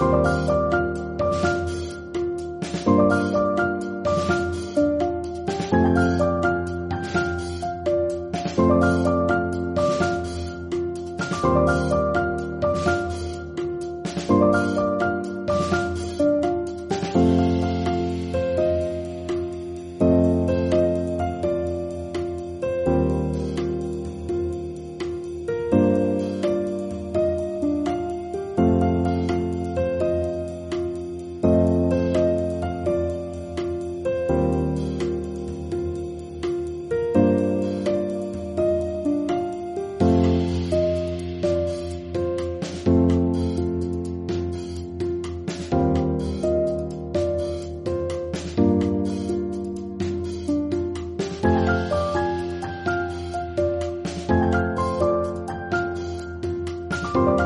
you Bye.